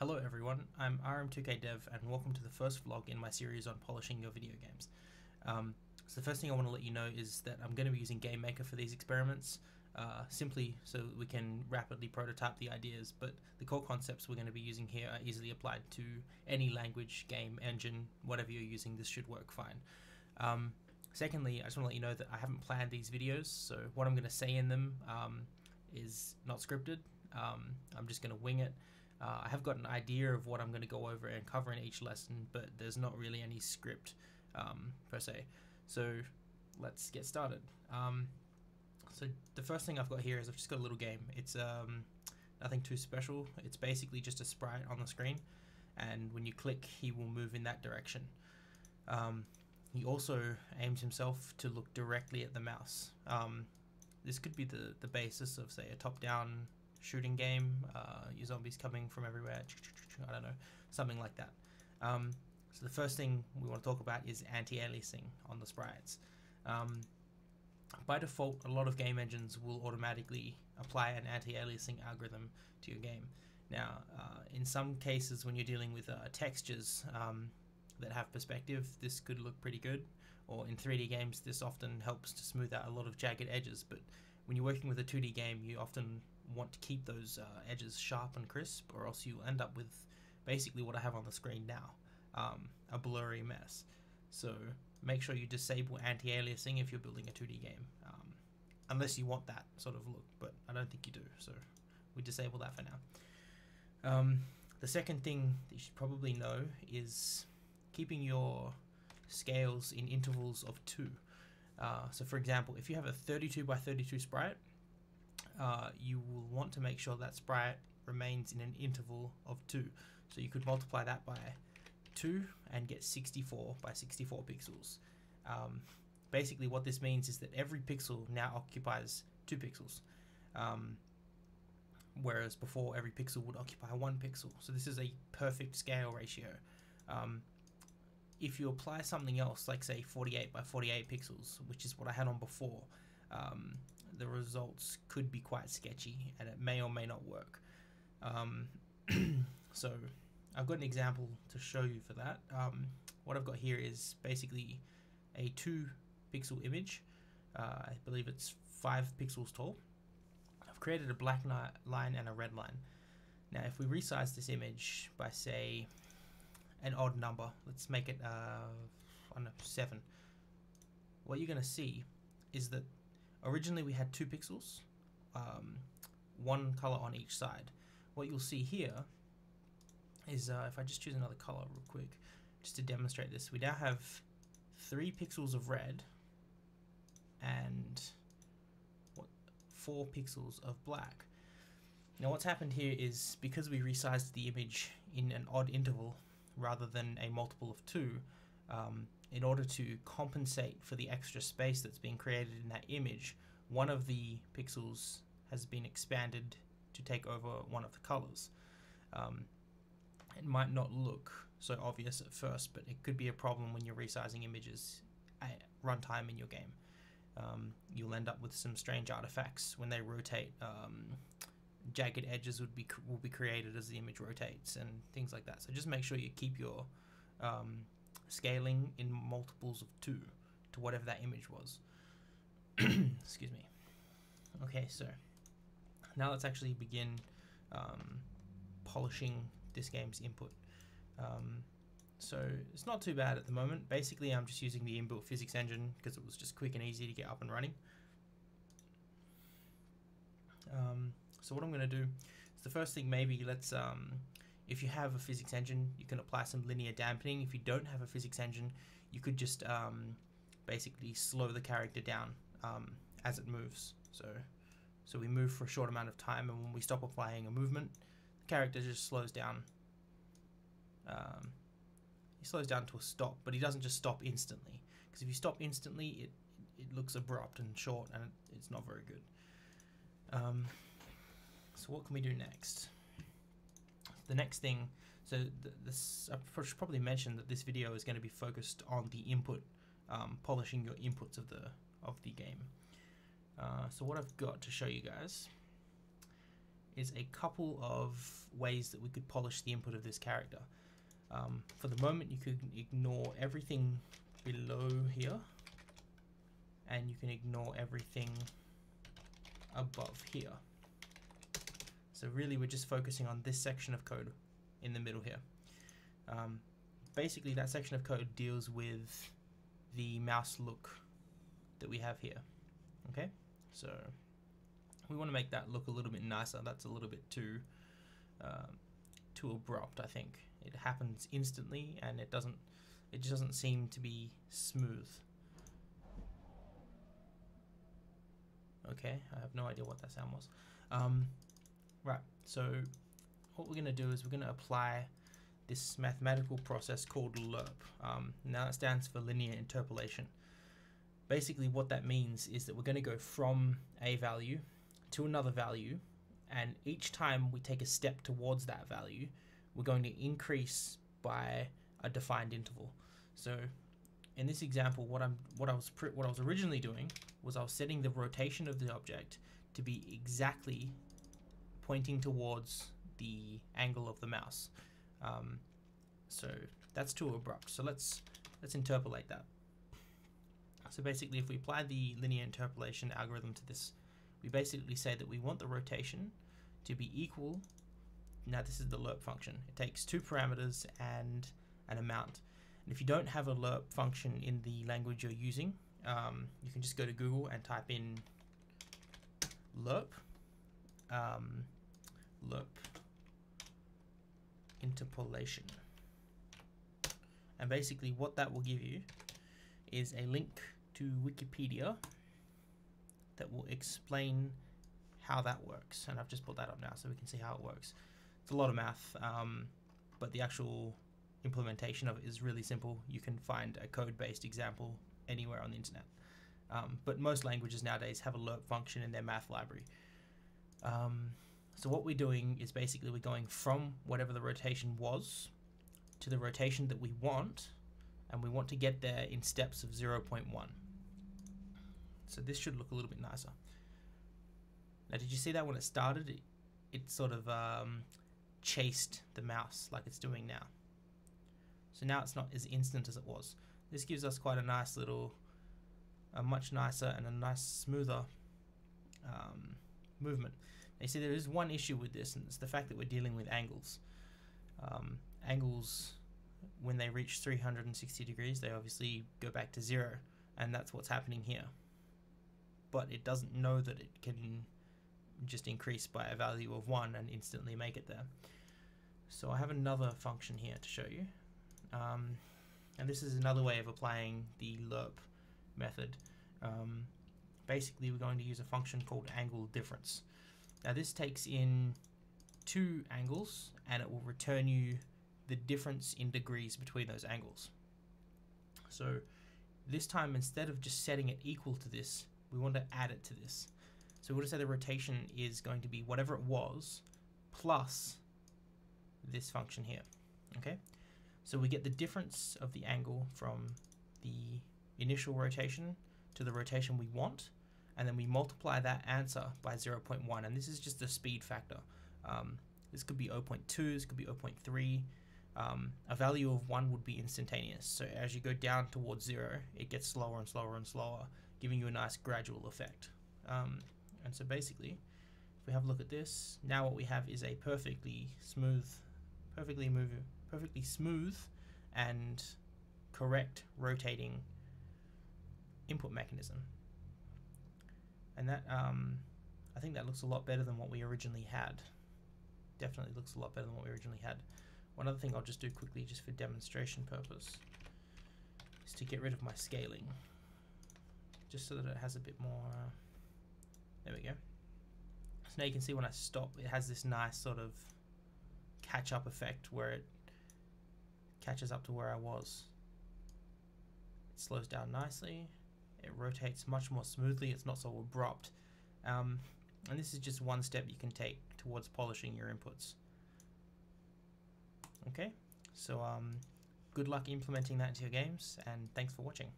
Hello everyone, I'm RM2K Dev and welcome to the first vlog in my series on polishing your video games. Um, so the first thing I want to let you know is that I'm going to be using GameMaker for these experiments, uh, simply so we can rapidly prototype the ideas, but the core concepts we're going to be using here are easily applied to any language, game, engine, whatever you're using, this should work fine. Um, secondly, I just want to let you know that I haven't planned these videos, so what I'm going to say in them um, is not scripted, um, I'm just going to wing it. Uh, I have got an idea of what I'm going to go over and cover in each lesson, but there's not really any script um, per se. So let's get started. Um, so the first thing I've got here is I've just got a little game. It's um, nothing too special. It's basically just a sprite on the screen, and when you click, he will move in that direction. Um, he also aims himself to look directly at the mouse. Um, this could be the, the basis of, say, a top-down shooting game, uh, your zombies coming from everywhere, I don't know, something like that. Um, so the first thing we want to talk about is anti-aliasing on the sprites. Um, by default, a lot of game engines will automatically apply an anti-aliasing algorithm to your game. Now, uh, in some cases, when you're dealing with uh, textures um, that have perspective, this could look pretty good. Or in 3D games, this often helps to smooth out a lot of jagged edges. But when you're working with a 2D game, you often want to keep those uh, edges sharp and crisp, or else you end up with basically what I have on the screen now, um, a blurry mess. So make sure you disable anti-aliasing if you're building a 2D game, um, unless you want that sort of look, but I don't think you do, so we disable that for now. Um, the second thing that you should probably know is keeping your scales in intervals of 2. Uh, so for example, if you have a 32 by 32 sprite, uh, you will want to make sure that sprite remains in an interval of 2. So you could multiply that by 2 and get 64 by 64 pixels. Um, basically what this means is that every pixel now occupies 2 pixels. Um, whereas before every pixel would occupy 1 pixel. So this is a perfect scale ratio. Um, if you apply something else, like say 48 by 48 pixels, which is what I had on before, um, the results could be quite sketchy and it may or may not work. Um, so I've got an example to show you for that. Um, what I've got here is basically a 2 pixel image. Uh, I believe it's 5 pixels tall. I've created a black line and a red line. Now if we resize this image by say an odd number, let's make it uh, I don't know, 7. What you're going to see is that Originally we had two pixels, um, one color on each side. What you'll see here is, uh, if I just choose another color real quick, just to demonstrate this, we now have three pixels of red and what four pixels of black. Now what's happened here is because we resized the image in an odd interval rather than a multiple of two, um, in order to compensate for the extra space that's being created in that image, one of the pixels has been expanded to take over one of the colors. Um, it might not look so obvious at first, but it could be a problem when you're resizing images at runtime in your game. Um, you'll end up with some strange artifacts when they rotate. Um, jagged edges would be will be created as the image rotates and things like that. So just make sure you keep your um, scaling in multiples of 2 to whatever that image was. Excuse me. Okay, so now let's actually begin um, polishing this game's input. Um, so it's not too bad at the moment. Basically, I'm just using the inbuilt physics engine because it was just quick and easy to get up and running. Um, so what I'm going to do is the first thing maybe let's um, if you have a physics engine, you can apply some linear dampening. If you don't have a physics engine, you could just um, basically slow the character down um, as it moves. So, so we move for a short amount of time, and when we stop applying a movement, the character just slows down. Um, he slows down to a stop, but he doesn't just stop instantly. Because if you stop instantly, it, it looks abrupt and short, and it, it's not very good. Um, so what can we do next? The next thing, so th this I should probably mention that this video is going to be focused on the input, um, polishing your inputs of the of the game. Uh, so what I've got to show you guys is a couple of ways that we could polish the input of this character. Um, for the moment, you can ignore everything below here, and you can ignore everything above here. So really, we're just focusing on this section of code in the middle here. Um, basically, that section of code deals with the mouse look that we have here. Okay, so we want to make that look a little bit nicer. That's a little bit too um, too abrupt. I think it happens instantly, and it doesn't. It just doesn't seem to be smooth. Okay, I have no idea what that sound was. Um, right, so what we're going to do is we're going to apply this mathematical process called LERP. Um, now it stands for linear interpolation. Basically what that means is that we're going to go from a value to another value and each time we take a step towards that value we're going to increase by a defined interval. So in this example what I'm what I was what I was originally doing was I was setting the rotation of the object to be exactly pointing towards the angle of the mouse. Um, so that's too abrupt. So let's let's interpolate that. So basically, if we apply the linear interpolation algorithm to this, we basically say that we want the rotation to be equal. Now this is the lerp function. It takes two parameters and an amount. And if you don't have a lerp function in the language you're using, um, you can just go to Google and type in lerp, um, lerp interpolation. And basically what that will give you is a link to Wikipedia that will explain how that works. And I've just put that up now so we can see how it works. It's a lot of math, um, but the actual implementation of it is really simple. You can find a code-based example anywhere on the internet. Um, but most languages nowadays have a lerp function in their math library. Um, so what we're doing is basically we're going from whatever the rotation was to the rotation that we want, and we want to get there in steps of 0.1. So this should look a little bit nicer. Now, did you see that when it started? It, it sort of um, chased the mouse like it's doing now. So now it's not as instant as it was. This gives us quite a nice little, a much nicer and a nice smoother um, movement. You see there is one issue with this and it's the fact that we're dealing with angles. Um, angles, when they reach 360 degrees, they obviously go back to zero and that's what's happening here. But it doesn't know that it can just increase by a value of 1 and instantly make it there. So I have another function here to show you. Um, and this is another way of applying the lerp method. Um, basically, we're going to use a function called angle difference. Now this takes in two angles and it will return you the difference in degrees between those angles. So this time, instead of just setting it equal to this, we want to add it to this. So we'll just say the rotation is going to be whatever it was plus this function here. Okay, so we get the difference of the angle from the initial rotation to the rotation we want, and then we multiply that answer by 0.1, and this is just the speed factor. Um, this could be 0.2, this could be 0.3. Um, a value of 1 would be instantaneous, so as you go down towards 0, it gets slower and slower and slower, giving you a nice gradual effect. Um, and so basically, if we have a look at this, now what we have is a perfectly smooth, perfectly move, perfectly smooth and correct rotating input mechanism. And that, um, I think that looks a lot better than what we originally had. Definitely looks a lot better than what we originally had. One other thing I'll just do quickly, just for demonstration purpose, is to get rid of my scaling. Just so that it has a bit more... Uh, there we go. So now you can see when I stop, it has this nice sort of catch-up effect where it catches up to where I was. It slows down nicely. It rotates much more smoothly. It's not so abrupt. Um, and this is just one step you can take towards polishing your inputs. Okay, so um, good luck implementing that into your games, and thanks for watching.